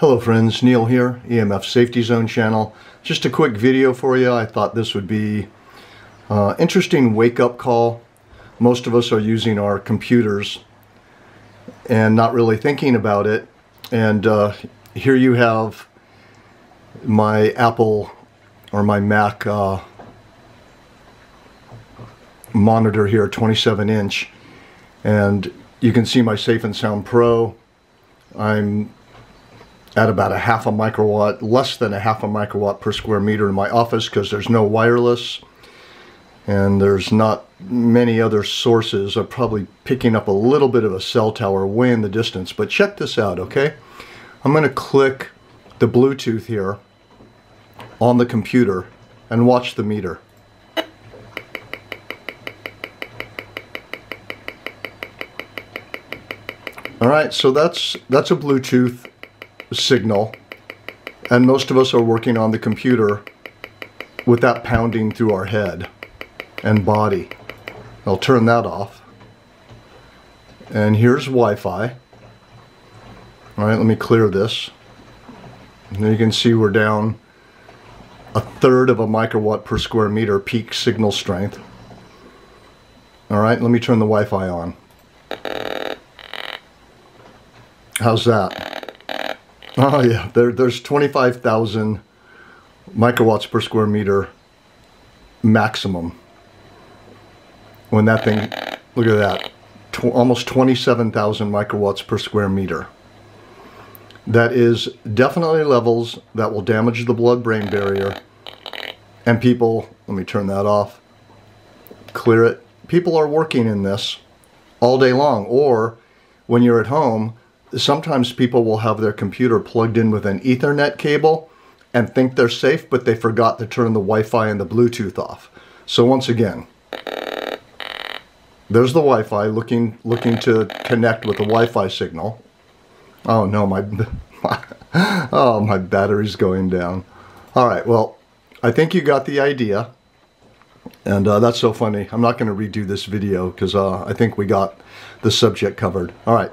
Hello friends, Neil here, EMF Safety Zone channel. Just a quick video for you. I thought this would be uh, interesting wake-up call. Most of us are using our computers and not really thinking about it. And uh, here you have my Apple or my Mac uh, monitor here, 27 inch. And you can see my Safe and Sound Pro. I'm at about a half a microwatt, less than a half a microwatt per square meter in my office because there's no wireless and there's not many other sources. I'm probably picking up a little bit of a cell tower way in the distance, but check this out, okay? I'm going to click the Bluetooth here on the computer and watch the meter. All right, so that's that's a Bluetooth signal, and most of us are working on the computer with that pounding through our head and body. I'll turn that off. And here's Wi-Fi. All right, let me clear this. And you can see we're down a third of a microwatt per square meter peak signal strength. All right, let me turn the Wi-Fi on. How's that? Oh yeah, there, there's 25,000 microwatts per square meter maximum. When that thing, look at that, tw almost 27,000 microwatts per square meter. That is definitely levels that will damage the blood-brain barrier. And people, let me turn that off, clear it. People are working in this all day long. Or when you're at home, sometimes people will have their computer plugged in with an ethernet cable and think they're safe but they forgot to turn the Wi-Fi and the Bluetooth off. So once again there's the Wi-Fi looking looking to connect with the Wi-Fi signal. Oh no my, my oh my battery's going down. All right well I think you got the idea. And uh, that's so funny. I'm not going to redo this video because uh, I think we got the subject covered. All right